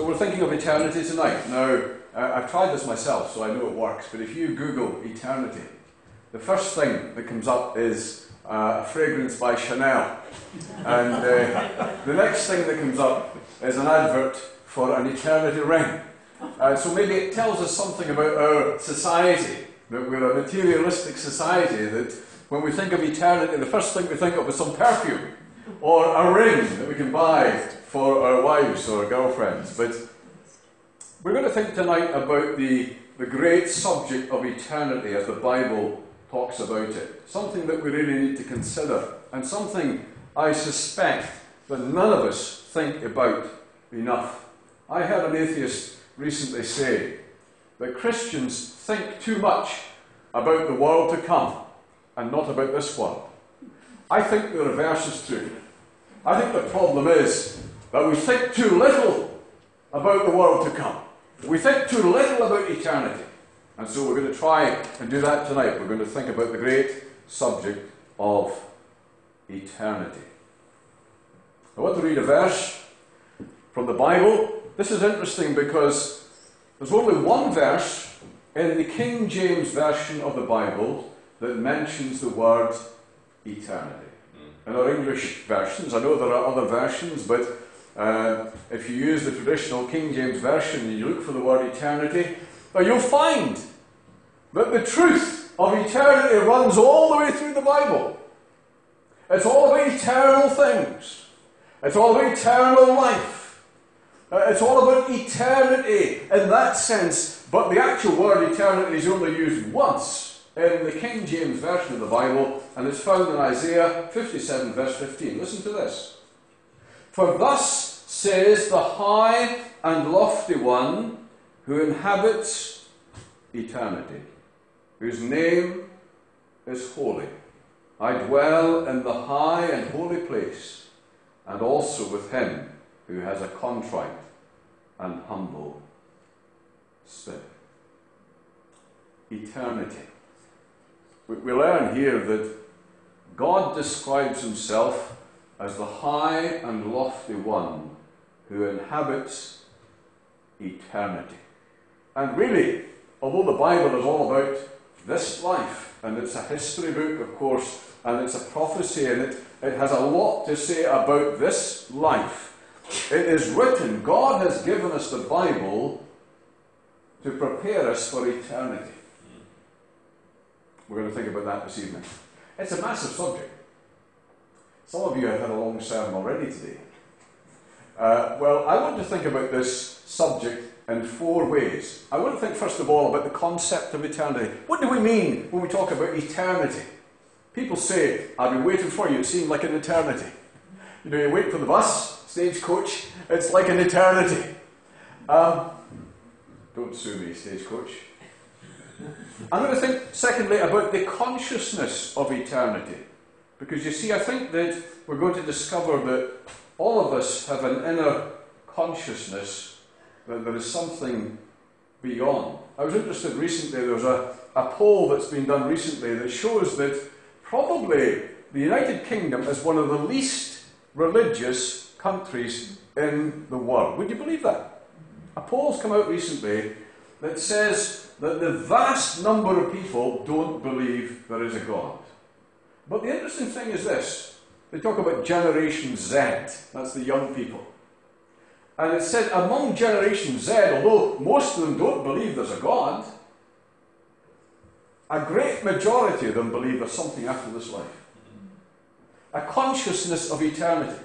So we're thinking of eternity tonight. Now, I've tried this myself, so I know it works, but if you Google eternity, the first thing that comes up is uh, a fragrance by Chanel. And uh, the next thing that comes up is an advert for an eternity ring. Uh, so maybe it tells us something about our society, that we're a materialistic society, that when we think of eternity, the first thing we think of is some perfume or a ring that we can buy for our wives or girlfriends. But we're going to think tonight about the, the great subject of eternity as the Bible talks about it. Something that we really need to consider, and something I suspect that none of us think about enough. I heard an atheist recently say that Christians think too much about the world to come and not about this one. I think the reverse is true. I think the problem is that we think too little about the world to come. We think too little about eternity. And so we're going to try and do that tonight. We're going to think about the great subject of eternity. I want to read a verse from the Bible. This is interesting because there's only one verse in the King James Version of the Bible that mentions the word eternity. Mm. In our English versions, I know there are other versions, but uh, if you use the traditional King James Version and you look for the word eternity, well, you'll find that the truth of eternity runs all the way through the Bible. It's all about eternal things. It's all about eternal life. Uh, it's all about eternity in that sense, but the actual word eternity is only used once in the King James Version of the Bible, and it's found in Isaiah 57, verse 15. Listen to this. For thus says the high and lofty one who inhabits eternity, whose name is holy. I dwell in the high and holy place, and also with him who has a contrite and humble spirit. Eternity. We learn here that God describes himself as the high and lofty one who inhabits eternity. And really, although the Bible is all about this life, and it's a history book, of course, and it's a prophecy, and it, it has a lot to say about this life. It is written, God has given us the Bible to prepare us for eternity. We're going to think about that this evening. It's a massive subject. Some of you have had a long sermon already today. Uh, well, I want to think about this subject in four ways. I want to think, first of all, about the concept of eternity. What do we mean when we talk about eternity? People say, I've been waiting for you, it seemed like an eternity. You know, you wait for the bus, stagecoach, it's like an eternity. Um, don't sue me, stagecoach. I'm going to think, secondly, about the consciousness of eternity. Because you see, I think that we're going to discover that all of us have an inner consciousness that there is something beyond. I was interested recently, there was a, a poll that's been done recently that shows that probably the United Kingdom is one of the least religious countries in the world. Would you believe that? A poll's come out recently that says that the vast number of people don't believe there is a God. But the interesting thing is this they talk about Generation Z, that's the young people. And it said among Generation Z, although most of them don't believe there's a God, a great majority of them believe there's something after this life. A consciousness of eternity.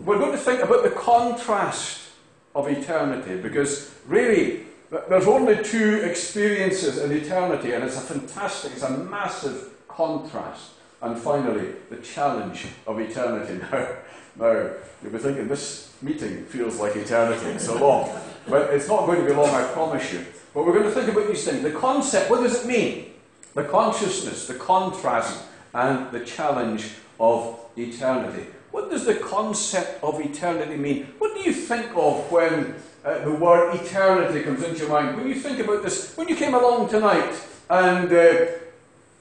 We're going to think about the contrast of eternity because really there's only two experiences in eternity and it's a fantastic, it's a massive contrast. And finally, the challenge of eternity. Now, now you'll be thinking this meeting feels like eternity, it's so long. But it's not going to be long, I promise you. But we're going to think about these things. The concept, what does it mean? The consciousness, the contrast, and the challenge of eternity. What does the concept of eternity mean? What do you think of when uh, the word eternity comes into your mind? When you think about this, when you came along tonight and uh,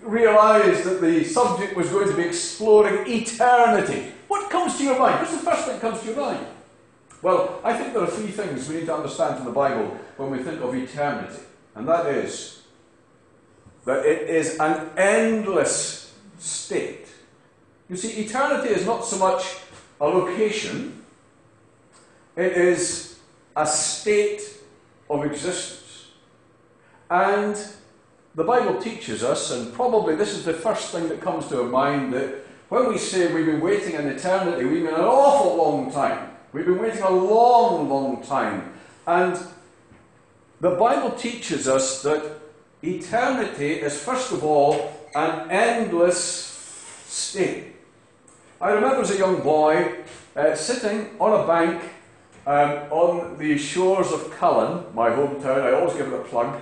realised that the subject was going to be exploring eternity, what comes to your mind? What's the first thing that comes to your mind? Well, I think there are three things we need to understand from the Bible when we think of eternity. And that is that it is an endless state. You see, eternity is not so much a location, it is a state of existence. And the Bible teaches us, and probably this is the first thing that comes to our mind, that when we say we've been waiting in eternity, we mean an awful long time. We've been waiting a long, long time. And the Bible teaches us that eternity is, first of all, an endless state. I remember as a young boy uh, sitting on a bank um, on the shores of Cullen, my hometown. I always give it a plug.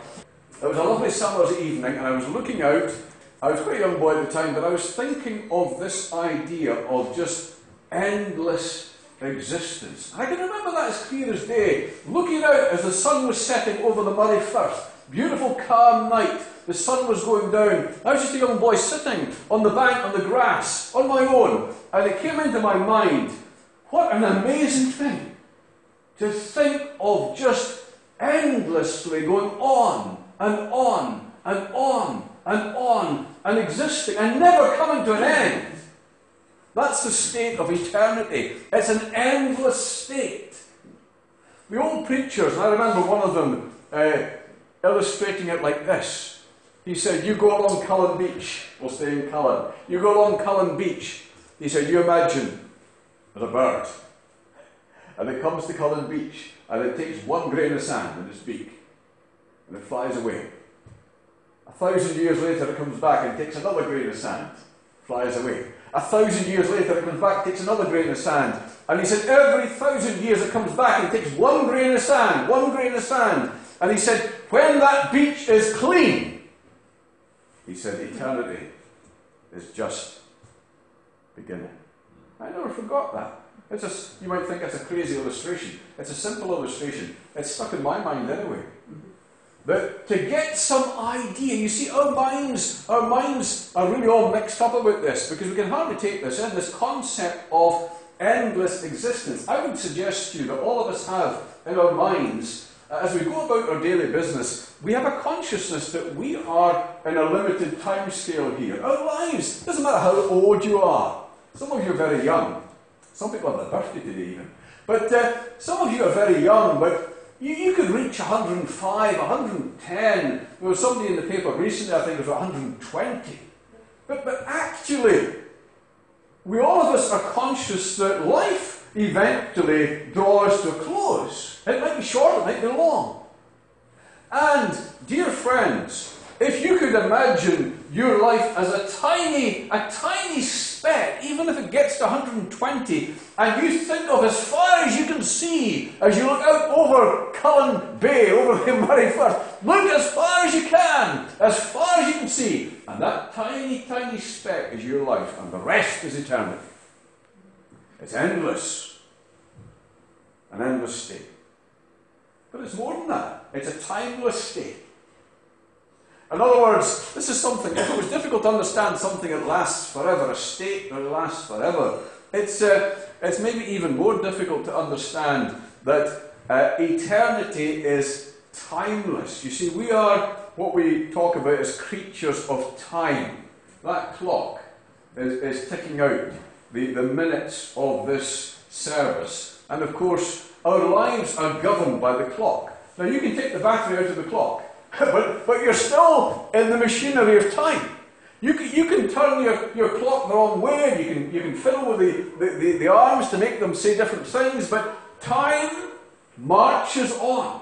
It was a lovely summer's evening, and I was looking out. I was quite a young boy at the time, but I was thinking of this idea of just endless existence. I can remember that as clear as day, looking out as the sun was setting over the Moray Firth. Beautiful, calm night. The sun was going down. I was just a young boy sitting on the bank on the grass on my own, and it came into my mind what an amazing thing to think of just endlessly going on and on and on and on and existing and never coming to an end. That's the state of eternity. It's an endless state. The old preachers, I remember one of them uh, illustrating it like this. He said, You go along Cullen Beach. We'll stay in Cullen. You go along Cullen Beach. He said, You imagine there's a bird. And it comes to Cullen Beach. And it takes one grain of sand in its beak. And it flies away. A thousand years later, it comes back and takes another grain of sand, flies away. A thousand years later, it comes back, takes another grain of sand. And he said, every thousand years it comes back and takes one grain of sand, one grain of sand. And he said, when that beach is clean, he said, eternity is just beginning. I never forgot that. It's a, you might think it's a crazy illustration. It's a simple illustration. It's stuck in my mind anyway. But to get some idea, you see, our minds, our minds are really all mixed up about this because we can hardly take this in, this concept of endless existence. I would suggest to you that all of us have in our minds, uh, as we go about our daily business, we have a consciousness that we are in a limited time scale here. Our lives, doesn't matter how old you are. Some of you are very young. Some people have a birthday today even. But uh, some of you are very young, but you, you could reach 105, 110. There was somebody in the paper recently, I think it was 120. But, but actually, we all of us are conscious that life eventually draws to a close. It might be short, it might be long. And, dear friends, if you could imagine your life as a tiny, a tiny speck, even if it gets to 120, and you think of as far as you can see, as you look out over Cullen Bay, over the Moray Firth, look as far as you can, as far as you can see, and that tiny, tiny speck is your life, and the rest is eternity. It's endless, an endless state. But it's more than that. It's a timeless state. In other words, this is something, if it was difficult to understand something that lasts forever, a state that lasts forever, it's, uh, it's maybe even more difficult to understand that uh, eternity is timeless. You see, we are what we talk about as creatures of time. That clock is, is ticking out the, the minutes of this service. And of course, our lives are governed by the clock. Now, you can take the battery out of the clock, but, but you're still in the machinery of time. You can, you can turn your, your clock the wrong way, and you can, you can fiddle with the, the, the, the arms to make them say different things, but time marches on.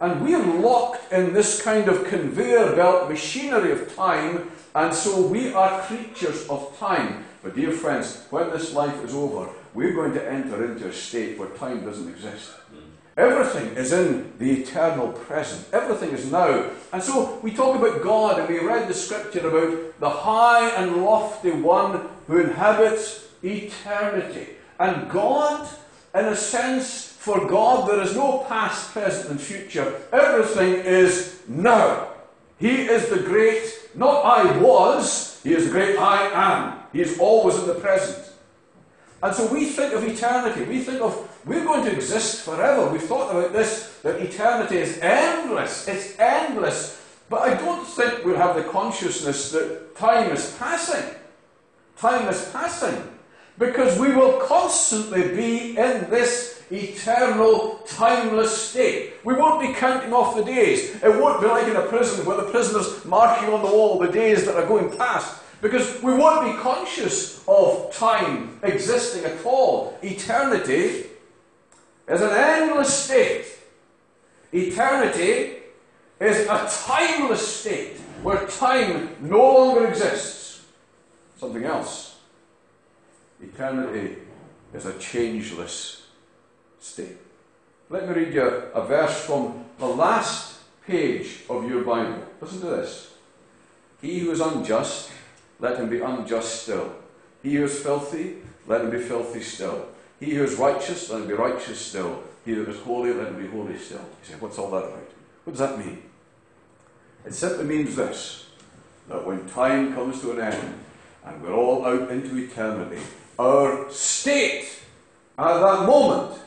And we're locked in this kind of conveyor belt machinery of time, and so we are creatures of time. But, dear friends, when this life is over, we're going to enter into a state where time doesn't exist. Everything is in the eternal present. Everything is now. And so we talk about God and we read the scripture about the high and lofty one who inhabits eternity. And God, in a sense, for God, there is no past, present, and future. Everything is now. He is the great, not I was, He is the great I am. He is always in the present. And so we think of eternity. We think of we're going to exist forever. We've thought about this that eternity is endless. It's endless. But I don't think we'll have the consciousness that time is passing. Time is passing. Because we will constantly be in this eternal, timeless state. We won't be counting off the days. It won't be like in a prison where the prisoners marking on the wall the days that are going past. Because we won't be conscious of time existing at all. Eternity is an endless state. Eternity is a timeless state where time no longer exists. Something else. Eternity is a changeless state. Let me read you a verse from the last page of your Bible. Listen to this. He who is unjust, let him be unjust still. He who is filthy, let him be filthy still. He who is righteous, let him be righteous still. He who is holy, let him be holy still. You say, what's all that about? What does that mean? It simply means this that when time comes to an end and we're all out into eternity, our state at that moment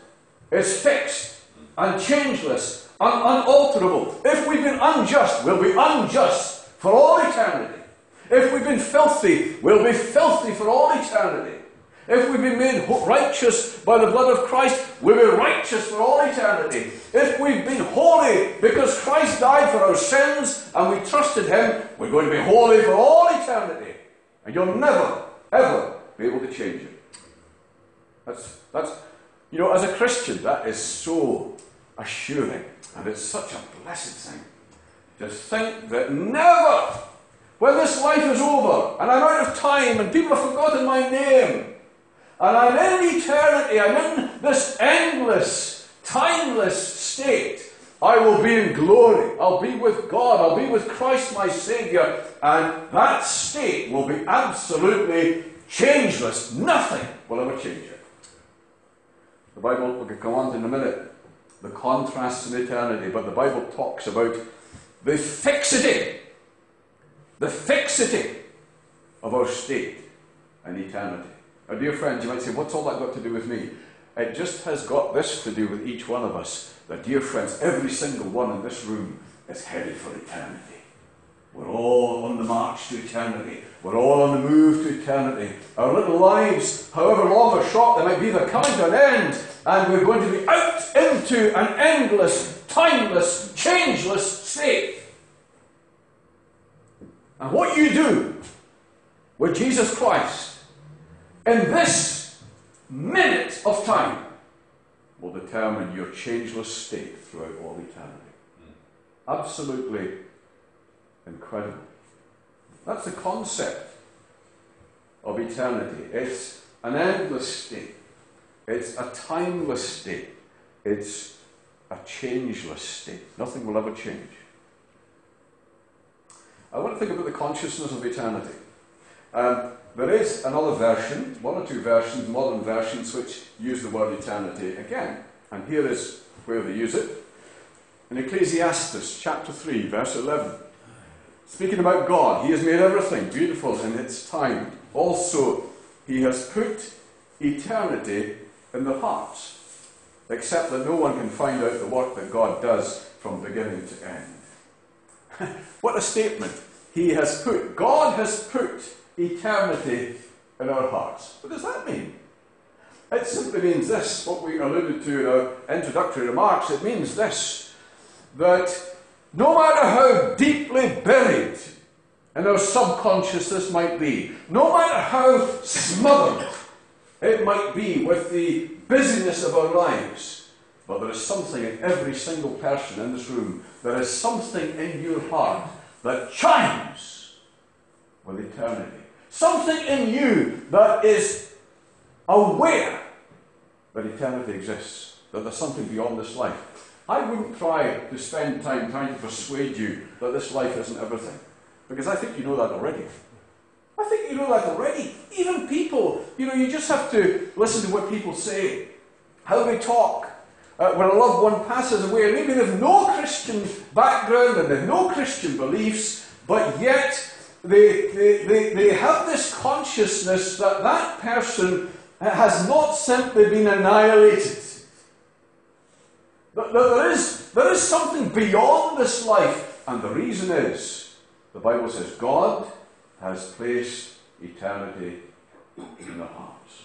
is fixed and changeless and unalterable. If we've been unjust, we'll be unjust for all eternity. If we've been filthy, we'll be filthy for all eternity. If we've been made righteous by the blood of Christ, we'll be righteous for all eternity. If we've been holy because Christ died for our sins and we trusted Him, we're going to be holy for all eternity. And you'll never, ever be able to change it. That's, that's, you know, as a Christian, that is so assuring and it's such a blessed thing. Just think that never, when this life is over and I'm out of time and people have forgotten my name, and I'm in eternity, I'm in this endless, timeless state. I will be in glory. I'll be with God. I'll be with Christ my Saviour. And that state will be absolutely changeless. Nothing will ever change it. The Bible—we'll come on in a minute, the contrasts in eternity, but the Bible talks about the fixity, the fixity of our state in eternity. Our dear friends, you might say, what's all that got to do with me? It just has got this to do with each one of us. That, dear friends, every single one in this room is headed for eternity. We're all on the march to eternity. We're all on the move to eternity. Our little lives, however long or short they might be, they're coming to an end. And we're going to be out into an endless, timeless, changeless state. And what you do with Jesus Christ in this minute of time will determine your changeless state throughout all eternity. Hmm. Absolutely incredible. That's the concept of eternity. It's an endless state, it's a timeless state, it's a changeless state. Nothing will ever change. I want to think about the consciousness of eternity. Um, there is another version, one or two versions, modern versions, which use the word eternity again. And here is where they use it. In Ecclesiastes chapter 3, verse 11. Speaking about God, He has made everything beautiful in its time. Also, He has put eternity in their hearts, except that no one can find out the work that God does from beginning to end. what a statement! He has put, God has put eternity in our hearts. What does that mean? It simply means this, what we alluded to in our introductory remarks. It means this that no matter how deeply buried in our subconsciousness might be, no matter how smothered it might be with the busyness of our lives, but there is something in every single person in this room, there is something in your heart that chimes with eternity. Something in you that is aware that eternity exists, that there's something beyond this life. I wouldn't try to spend time trying to persuade you that this life isn't everything, because I think you know that already. I think you know that already. Even people, you know, you just have to listen to what people say, how they talk. Uh, when a loved one passes away, and maybe they've no Christian background and they've no Christian beliefs, but yet they, they, they, they have this consciousness that that person has not simply been annihilated. There is, there is something beyond this life, and the reason is the Bible says God has placed eternity in the hearts.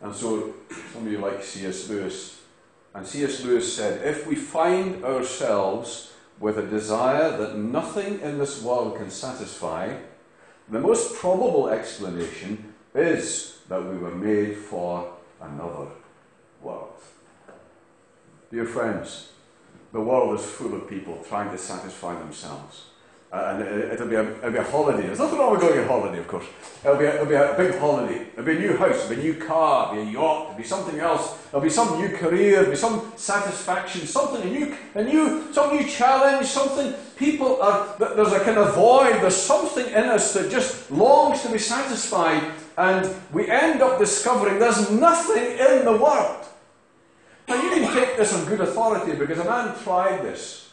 And so, somebody like C.S. Lewis. And C.S. Lewis said, If we find ourselves with a desire that nothing in this world can satisfy, the most probable explanation is that we were made for another world. Dear friends, the world is full of people trying to satisfy themselves. Uh, and it, will be, a, it'll be a holiday. There's nothing wrong with going on holiday, of course. It'll be, a, it'll be a big holiday. It'll be a new house, it'll be a new car, it'll be a yacht, it'll be something else. There'll be some new career, there'll be some satisfaction, something, a new, a new, some new challenge, something. People are, there's a kind of void, there's something in us that just longs to be satisfied, and we end up discovering there's nothing in the world. Now, you can take this on good authority because a man tried this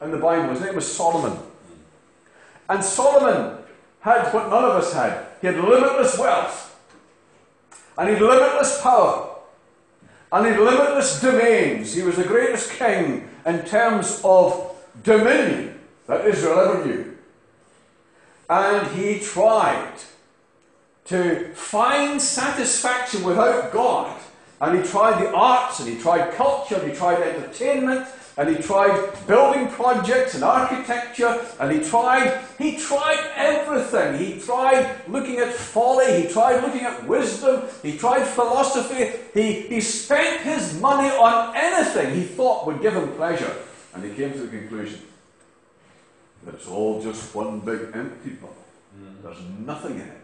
in the Bible. His name was Solomon. And Solomon had what none of us had. He had limitless wealth. And he had limitless power. And he had limitless domains. He was the greatest king in terms of dominion that Israel ever knew. And he tried to find satisfaction without God. And he tried the arts, and he tried culture, and he tried entertainment, and he tried building projects and architecture, and he tried, he tried everything. He tried looking at folly, he tried looking at wisdom, he tried philosophy, he, he spent his money on anything he thought would give him pleasure. And he came to the conclusion that it's all just one big empty bubble. Mm. There's nothing in it.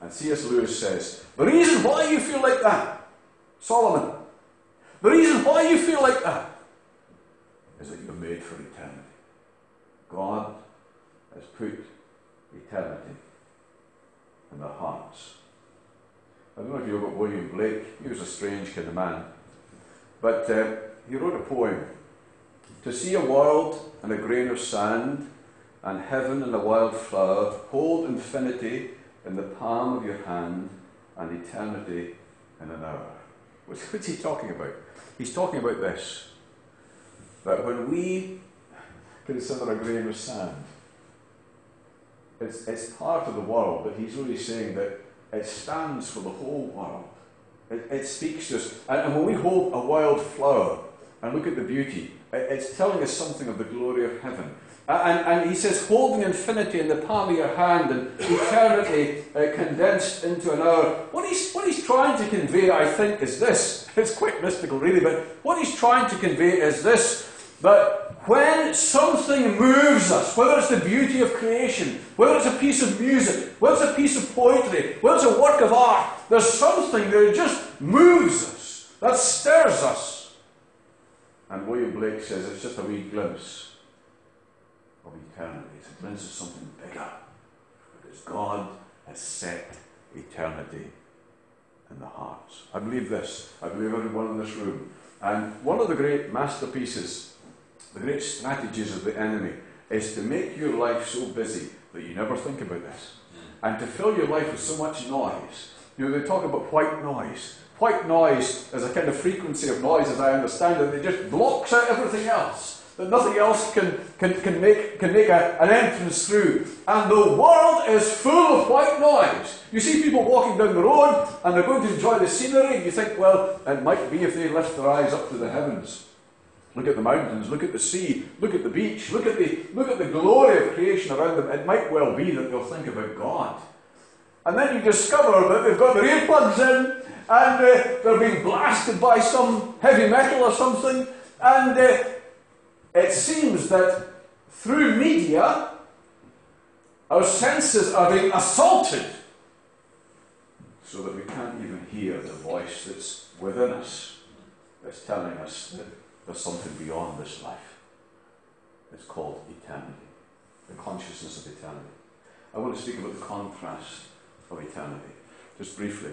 And C.S. Lewis says, the reason why you feel like that, Solomon, the reason why you feel like that is that you're made for eternity. God has put eternity in their hearts. I don't know if you know about William Blake. He was a strange kind of man. But uh, he wrote a poem To see a world and a grain of sand, and heaven and a wild flower, hold infinity in the palm of your hand, and eternity in an hour. What's he talking about? He's talking about this that when we consider a grain of sand, it's, it's part of the world, but he's really saying that it stands for the whole world. It, it speaks to us. And, and, when we hold a wild flower and look at the beauty, it, it's telling us something of the glory of heaven. And, and, he says, holding infinity in the palm of your hand and eternity uh, condensed into an hour. What he's, what he's trying to convey, I think, is this. It's quite mystical, really, but what he's trying to convey is this but when something moves us, whether it's the beauty of creation, whether it's a piece of music, whether it's a piece of poetry, whether it's a work of art, there's something that just moves us, that stirs us. And William Blake says it's just a wee glimpse of eternity. It's a glimpse of something bigger. Because God has set eternity in the hearts. I believe this. I believe everyone in this room. And one of the great masterpieces the great strategies of the enemy is to make your life so busy that you never think about this. And to fill your life with so much noise. You know, they talk about white noise. White noise is a kind of frequency of noise, as I understand it, that just blocks out everything else. That nothing else can, can, can make, can make a, an entrance through. And the world is full of white noise. You see people walking down the road and they're going to enjoy the scenery, and you think, well, it might be if they lift their eyes up to the heavens. Look at the mountains, look at the sea, look at the beach, look at the, look at the glory of creation around them. It might well be that they'll think about God. And then you discover that they've got their earplugs in and uh, they're being blasted by some heavy metal or something. And uh, it seems that through media, our senses are being assaulted so that we can't even hear the voice that's within us that's telling us that there's something beyond this life. It's called eternity, the consciousness of eternity. I want to speak about the contrast of eternity, just briefly.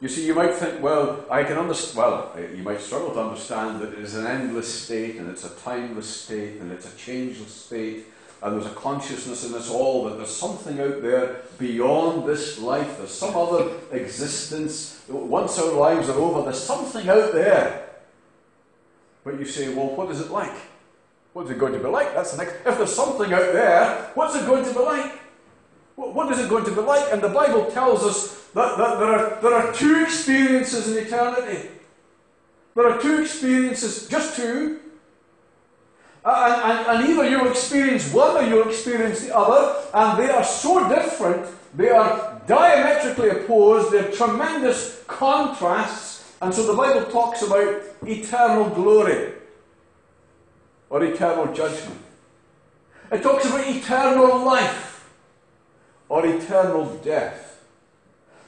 You see, you might think, well, I can understand, well, uh, you might struggle to understand that it is an endless state and it's a timeless state and it's a changeless state and there's a consciousness in us all that there's something out there beyond this life. There's some other existence. Once our lives are over, there's something out there. But you say, well, what is it like? What's it going to be like? That's the next. If there's something out there, what's it going to be like? What is it going to be like? And the Bible tells us that, that there, are, there are two experiences in eternity. There are two experiences, just two. And, and, and, either you'll experience one or you'll experience the other, and they are so different, they are diametrically opposed, they're tremendous contrasts, and so the Bible talks about eternal glory or eternal judgment. It talks about eternal life or eternal death.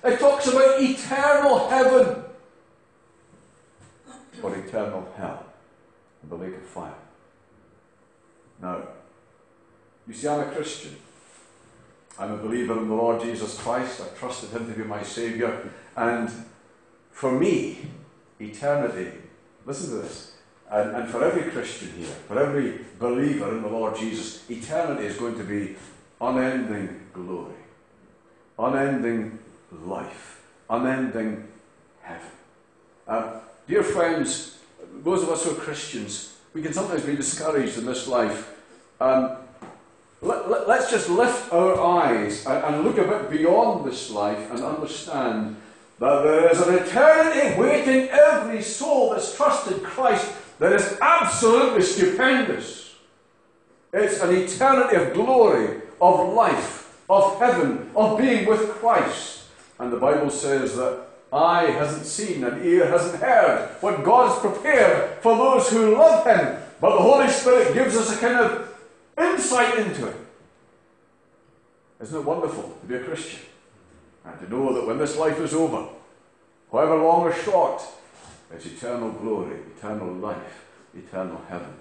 It talks about eternal heaven or eternal hell and the lake of fire. Now, you see, I'm a Christian. I'm a believer in the Lord Jesus Christ. I've trusted Him to be my Saviour. And for me, eternity, listen to this, and, and for every Christian here, for every believer in the Lord Jesus, eternity is going to be unending glory, unending life, unending heaven. Uh, dear friends, those of us who are Christians, we can sometimes be discouraged in this life um, let, us let, just lift our eyes and, and look a bit beyond this life and understand that there is an eternity waiting every soul that's trusted Christ that is absolutely stupendous. It's an eternity of glory, of life, of heaven, of being with Christ. And the Bible says that eye hasn't seen and ear hasn't heard what God has prepared for those who love Him. But the Holy Spirit gives us a kind of insight into it. Isn't it wonderful to be a Christian and to know that when this life is over, however long or short, there's eternal glory, eternal life, eternal heaven.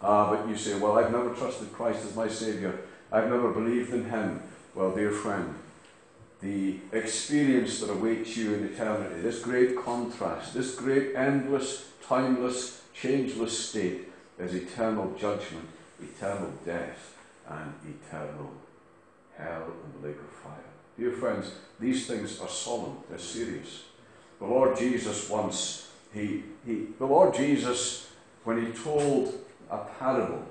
Ah, but you say, well, I've never trusted Christ as my Saviour. I've never believed in Him. Well, dear friend, the experience that awaits you in eternity, this great contrast, this great endless, timeless, changeless state, is eternal judgment eternal death and eternal hell and lake of fire. Dear friends, these things are solemn, they're serious. The Lord Jesus once, he, he, the Lord Jesus, when he told a parable,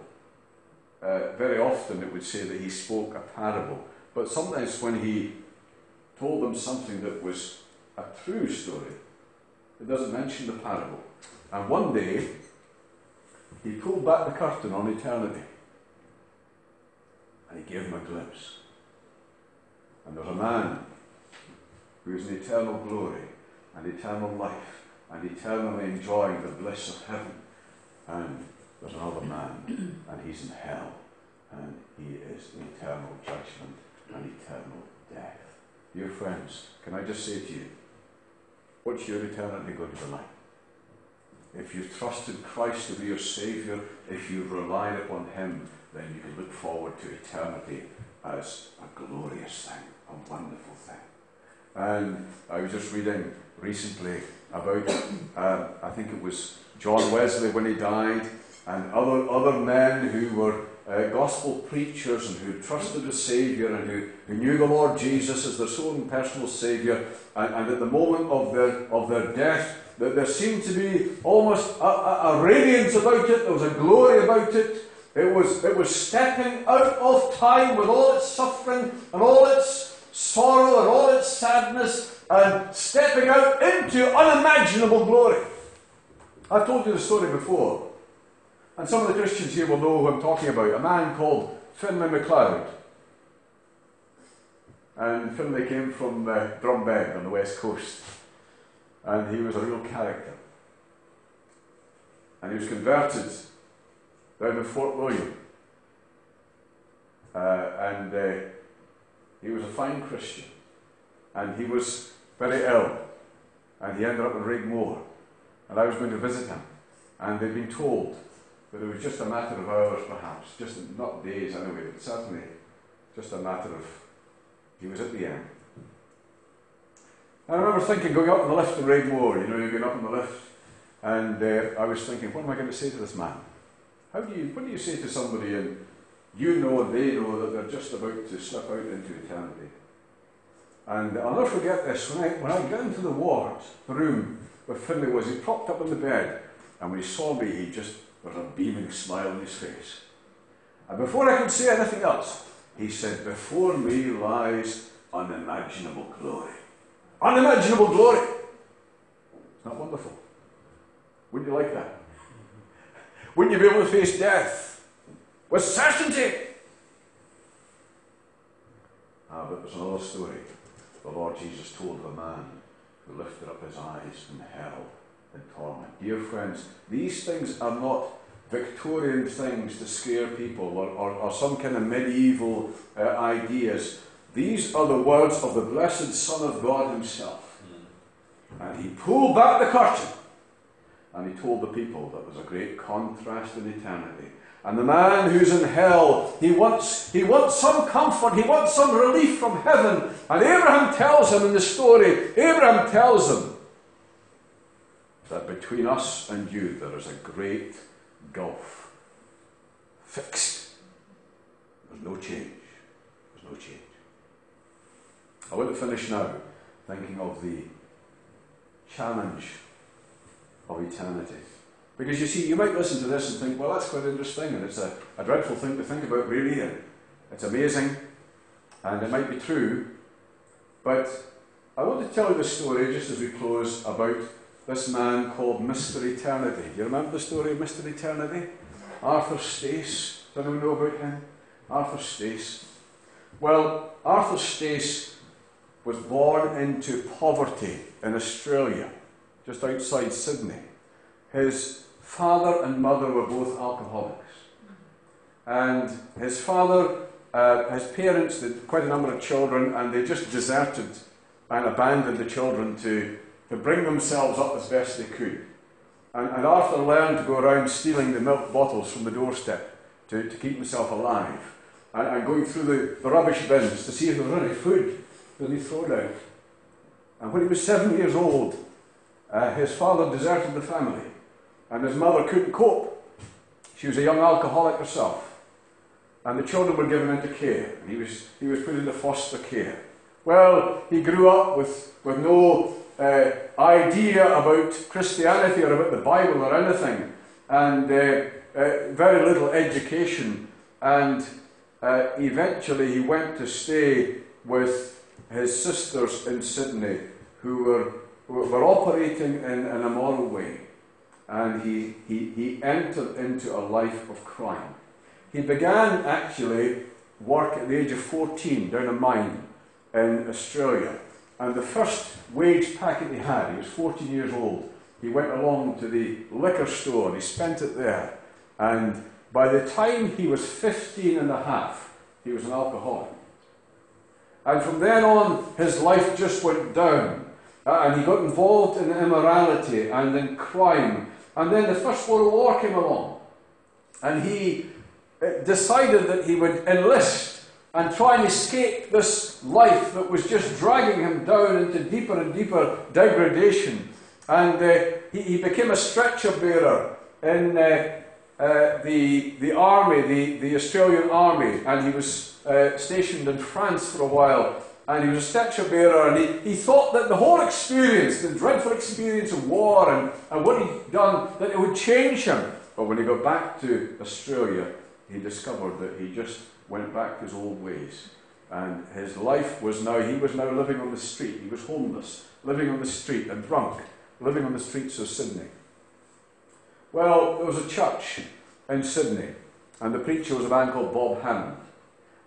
uh, very often it would say that he spoke a parable, but sometimes when he told them something that was a true story, it doesn't mention the parable. And one day, he pulled back the curtain on eternity and he gave him a glimpse. A man who is in eternal glory and eternal life and eternally enjoying the bliss of heaven. And there's another man and he's in hell and he is in eternal judgment and eternal death. Dear friends, can I just say to you, what's your eternity going to be like? If you've trusted Christ to be your Saviour, if you've relied upon Him, then you can look forward to eternity as a glorious thing, a wonderful thing. And I was just reading recently about, uh, I think it was John Wesley when he died, and other, other men who were uh, gospel preachers and who trusted the Saviour and who, who knew the Lord Jesus as their own personal Saviour, and, and at the moment of their, of their death, that there seemed to be almost a, a, a radiance about it, there was a glory about it. It was, it was stepping out of time with all its suffering and all its sorrow and all its sadness and stepping out into unimaginable glory. I've told you the story before, and some of the Christians here will know who I'm talking about. A man called Finlay MacLeod. And Finlay came from uh, on the west coast and he was a real character. And he was converted down in Fort William. Uh, and uh, he was a fine Christian. And he was very ill. And he ended up in Raigmore. And I was going to visit him. And they'd been told that it was just a matter of hours, perhaps, just not days anyway, but certainly just a matter of he was at the end. I remember thinking, going up on the lift to Raigmore, you know, you're going up on the lift, and uh, I was thinking, what am I going to say to this man? How do you, what do you say to somebody in, you know they know that they're just about to slip out into eternity. And I'll never forget this. When I, when I got into the ward, the room where Finlay was, he propped up on the bed. And when he saw me, he just, was a beaming smile on his face. And before I could say anything else, he said, Before me lies unimaginable glory. Unimaginable glory. Isn't that wonderful? Wouldn't you like that? Wouldn't you be able to face death with certainty? Ah, but there's another story the Lord Jesus told of a man who lifted up his eyes from hell and torment. Dear friends, these things are not Victorian things to scare people or, or, or some kind of medieval uh, ideas. These are the words of the blessed Son of God Himself. And He pulled back the curtain and He told the people that there's a great contrast in eternity and the man who's in hell, he wants, he wants some comfort, he wants some relief from heaven. And Abraham tells him in the story, Abraham tells him that between us and you there is a great gulf. Fixed. There's no change. There's no change. I want to finish now thinking of the challenge of eternity. Because you see, you might listen to this and think, well, that's quite interesting, and it's a, a dreadful thing to think about, really, and it's amazing, and it might be true. But I want to tell you the story just as we close about this man called Mr. Eternity. Do you remember the story of Mr. Eternity? Arthur Stace. Does anyone know about him? Arthur Stace. Well, Arthur Stace was born into poverty in Australia, just outside Sydney. His father and mother were both alcoholics. And his father, uh, his parents had quite a number of children, and they just deserted and abandoned the children to, to bring themselves up as best they could. And, and Arthur learned to go around stealing the milk bottles from the doorstep to, to keep himself alive, and, and going through the, the rubbish bins to see if there was any food that he thrown out. And when he was seven years old, uh, his father deserted the family and his mother couldn't cope. She was a young alcoholic herself. And the children were given into care. And he was, he was put into foster care. Well, he grew up with, with no uh, idea about Christianity or about the Bible or anything, and uh, uh, very little education. And uh, eventually he went to stay with his sisters in Sydney who were, were operating in an immoral way and he, he, he entered into a life of crime. He began actually work at the age of 14 down a mine in Australia. And the first wage packet he had, he was 14 years old, he went along to the liquor store and he spent it there. And by the time he was 15 and a half, he was an alcoholic. And from then on, his life just went down. Uh, and he got involved in immorality and in crime and then the First World War came along. And he uh, decided that he would enlist and try and escape this life that was just dragging him down into deeper and deeper degradation. And uh, he, he, became a stretcher bearer in uh, uh, the, the army, the, the Australian army, and he was uh, stationed in France for a while and he was a stretcher bearer, and he, he thought that the whole experience, the dreadful experience of war and, and what he'd done, that it would change him. But when he got back to Australia, he discovered that he just went back his old ways. And his life was now, he was now living on the street. He was homeless, living on the street and drunk, living on the streets of Sydney. Well, there was a church in Sydney, and the preacher was a man called Bob Hammond.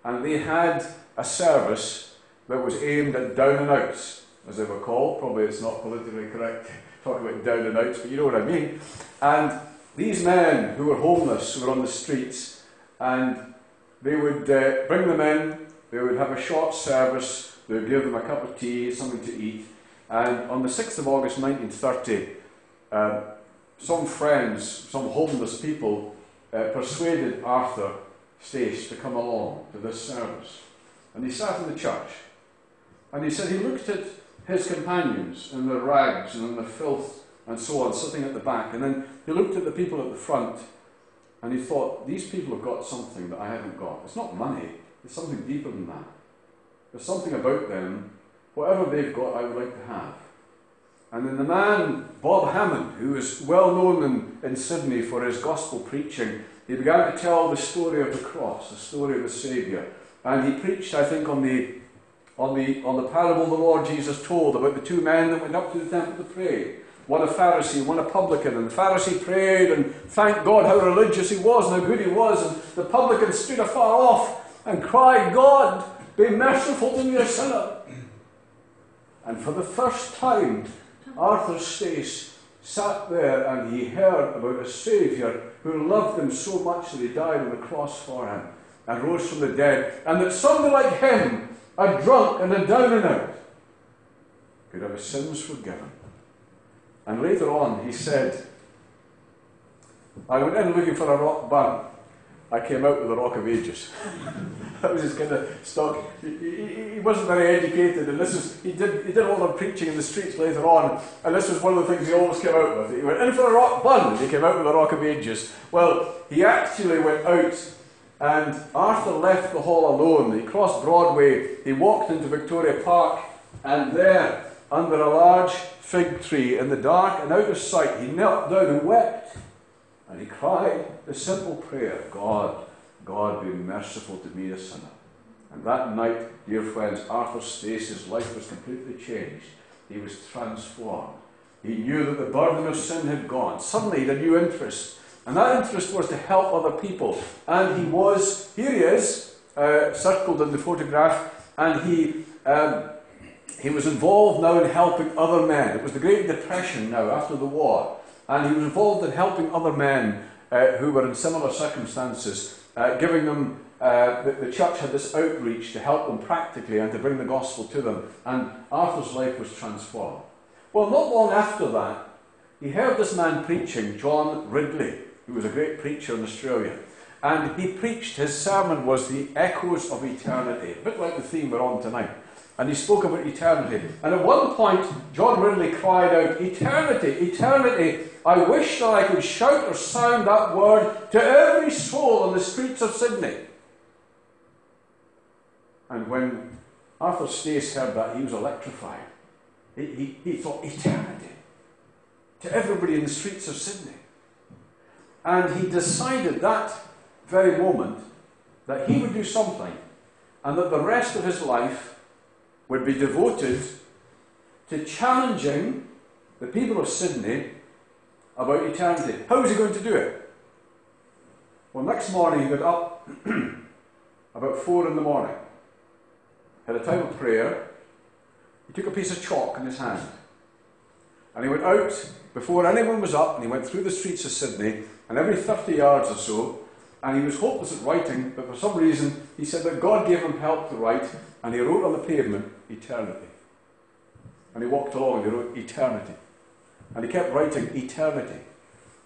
And they had a service that was aimed at down and outs, as they were called. Probably it's not politically correct to talk about down and outs, but you know what I mean. And these men who were homeless, were on the streets, and they would uh, bring them in, they would have a short service, they would give them a cup of tea, something to eat. And on the 6th of August 1930, um, some friends, some homeless people, uh, persuaded Arthur Stace to come along to this service. And he sat in the church and he said he looked at his companions in their rags and their filth and so on, sitting at the back. And then he looked at the people at the front And he thought, these people have got something that I haven't got. It's not money, it's something deeper than that. There's something about them, whatever they've got, I would like to have. And then the man, Bob Hammond, who is well known in, in Sydney for his gospel preaching, he began to tell the story of the cross, the story of the Saviour. And he preached, I think, on the, on, the, on the parable the Lord Jesus told about the two men that went up to the temple to pray. One a Pharisee, one a publican. And the Pharisee prayed and thanked God how religious he was and how good he was. And the publican stood afar off and cried, God, be merciful to me, a sinner. And for the first time, Arthur Stace sat there and he heard about a Saviour who loved him so much that he died on the cross for him and rose from the dead, and that somebody like him, a drunk and a down and out, could have his sins forgiven. And later on, he said, I went in looking for a rock bun. I came out with a rock of ages. that was his kind of stock. He, he, he, wasn't very educated, and this was he did he did a lot of preaching in the streets later on, and this was one of the things he always came out with. He went in for a rock bun, and he came out with a rock of ages. Well, he actually went out, and Arthur left the hall alone. He crossed Broadway, he walked into Victoria Park, and there, under a large fig tree in the dark and out of sight, he knelt down and wept. And he cried the simple prayer God, God, be merciful to me, a sinner. And that night, dear friends, Arthur Stace's life was completely changed. He was transformed. He knew that the burden of sin had gone. Suddenly, he had a new interest. And that interest was to help other people. And he was, here he is, uh, circled in the photograph, and he, um, he was involved now in helping other men. It was the Great Depression now, after the war. And he was involved in helping other men uh, who were in similar circumstances, uh, giving them, uh, the, the, church had this outreach to help them practically and to bring the gospel to them. And Arthur's life was transformed. Well, not long after that, he heard this man preaching, John Ridley, who was a great preacher in Australia. And he preached, his sermon was The Echoes of Eternity, a bit like the theme we're on tonight. And he spoke about eternity. And at one point, John Ridley cried out, Eternity, eternity. I wish that I could shout or sound that word to every soul on the streets of Sydney. And when Arthur Stace heard that, he was electrified. He, he, he thought, Eternity. To everybody in the streets of Sydney. And he decided that very moment that he would do something and that the rest of his life would be devoted to challenging the people of Sydney about eternity. How was he going to do it? Well, next morning he got up about four in the morning, had a time of prayer, he took a piece of chalk in his hand, and he went out before anyone was up, and he went through the streets of Sydney, and every 30 yards or so, and he was hopeless at writing, but for some reason he said that God gave him help to write, and he wrote on the pavement, eternity. And he walked along and he wrote eternity. And he kept writing eternity.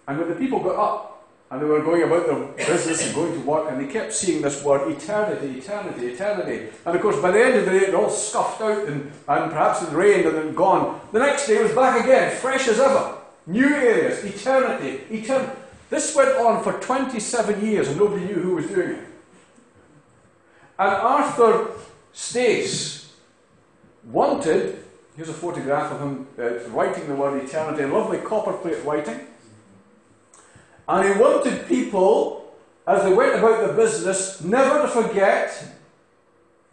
And when the people got up and they were going about their business and going to work, and they kept seeing this word eternity, eternity, eternity. And of course, by the end of the day, it all scuffed out and, and perhaps it rained and then gone. The next day it was back again, fresh as ever. New areas, eternity, eternity. This went on for 27 years and nobody knew who was doing it. And Arthur Stace wanted, here's a photograph of him uh, writing the word eternity, lovely copper plate writing. And he wanted people, as they went about their business, never to forget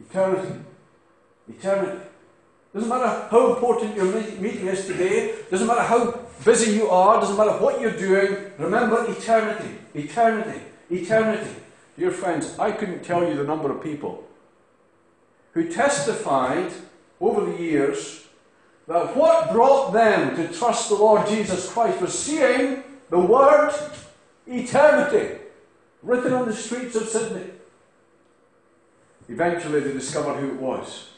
eternity. Eternity. Doesn't matter how important your meeting is today, doesn't matter how busy you are, doesn't matter what you're doing, remember eternity. Eternity. Eternity. Dear friends, I couldn't tell you the number of people who testified over the years that what brought them to trust the Lord Jesus Christ was seeing the word eternity written on the streets of Sydney. Eventually, they discovered who it was.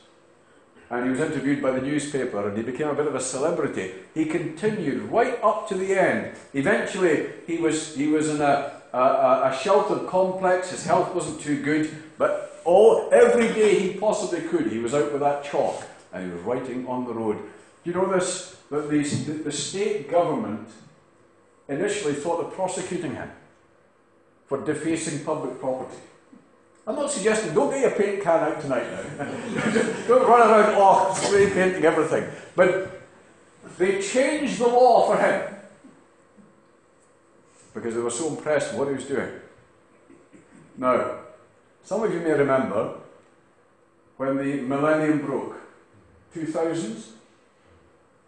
And he was interviewed by the newspaper and he became a bit of a celebrity. He continued right up to the end. Eventually, he was, he was in a, a, a sheltered complex. His health wasn't too good, but all, every day he possibly could, he was out with that chalk and he was writing on the road. Do you know this? That the, the, the state government initially thought of prosecuting him. for defacing public property. I'm not suggesting don't get your paint can out tonight now. don't run around oh, spray painting everything. But they changed the law for him because they were so impressed with what he was doing. Now, some of you may remember when the millennium broke, 2000s,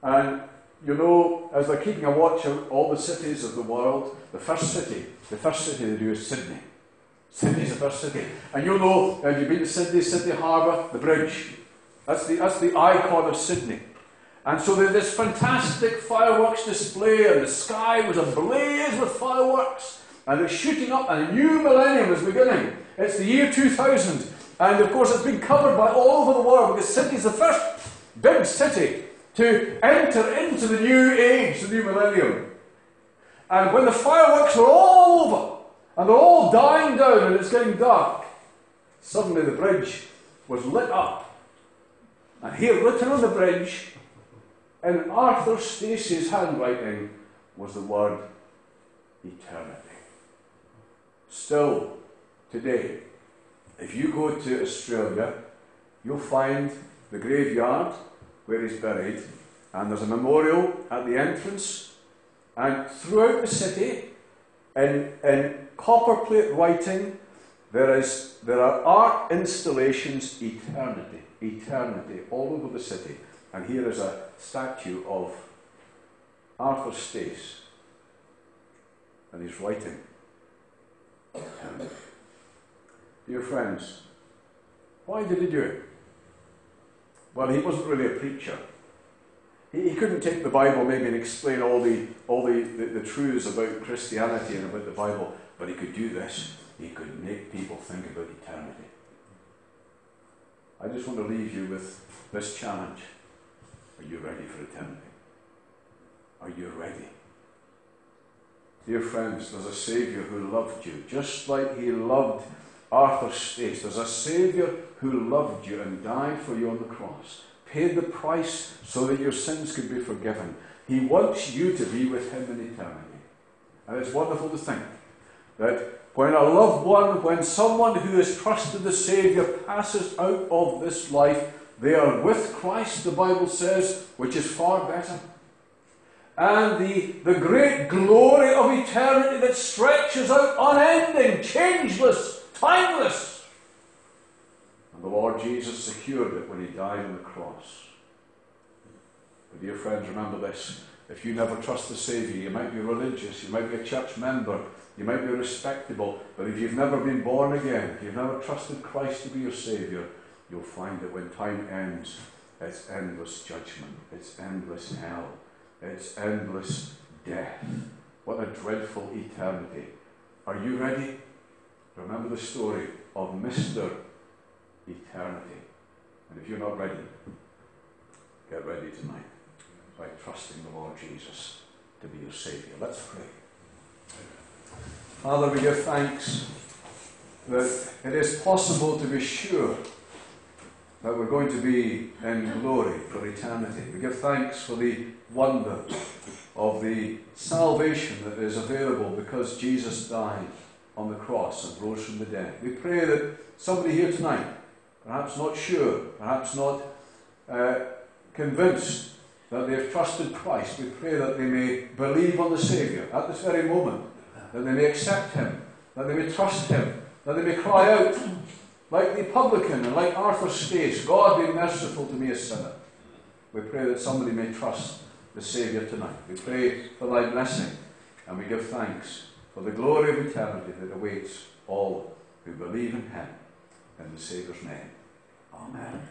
and you know, as they're keeping a watch of all the cities of the world, the first city, the first city they do is Sydney. Sydney's the first city. And you'll know, if you've been to Sydney, Sydney Harbour, the bridge. That's the, that's the icon of Sydney. And so there's this fantastic fireworks display, and the sky was ablaze with fireworks. And it's shooting up, and a new millennium is beginning. It's the year 2000. And of course, it's been covered by all over the world because Sydney's the first big city to enter into the new age, the new millennium. And when the fireworks are all over, and they're all dying down, and it's getting dark, suddenly the bridge was lit up. And here, written on the bridge, in Arthur Stace's handwriting, was the word eternity. Still, today, if you go to Australia, you'll find the graveyard where he's buried, and there's a memorial at the entrance, and throughout the city, in, in copper plate writing, there, is, there are art installations, eternity, eternity, all over the city. And here is a statue of Arthur Stace, and he's writing. Dear friends, why did he do it? Well, he wasn't really a preacher. He, he couldn't take the Bible maybe and explain all the all the, the, the truths about Christianity and about the Bible, but he could do this. He could make people think about eternity. I just want to leave you with this challenge. Are you ready for eternity? Are you ready? Dear friends, there's a Saviour who loved you, just like he loved Arthur Stace There's a Saviour who loved you and died for you on the cross, paid the price so that your sins could be forgiven. He wants you to be with Him in eternity. And it's wonderful to think that when a loved one, when someone who has trusted the Saviour passes out of this life, they are with Christ, the Bible says, which is far better. And the, the great glory of eternity that stretches out unending, changeless, timeless. And the Lord Jesus secured it when he died on the cross. But dear friends, remember this. If you never trust the Saviour, you might be religious, you might be a church member, you might be respectable, but if you've never been born again, if you've never trusted Christ to be your Saviour, you'll find that when time ends, it's endless judgment, it's endless hell, it's endless death. What a dreadful eternity. Are you ready? Remember the story of Mr. Eternity. And if you're not ready, get ready tonight by trusting the Lord Jesus to be your Saviour. Let's pray. Father, we give thanks that it is possible to be sure that we're going to be in glory for eternity. We give thanks for the wonder of the salvation that is available because Jesus died on the cross and rose from the dead. We pray that somebody here tonight, perhaps not sure, perhaps not uh, convinced that they have trusted Christ, we pray that they may believe on the Saviour at this very moment, that they may accept Him, that they may trust Him, that they may cry out, like the publican and like Arthur Stace, God be merciful to me a sinner. We pray that somebody may trust the Saviour tonight. We pray for thy blessing and we give thanks for the glory of eternity that awaits all who believe in him. In the Saviour's name. Amen.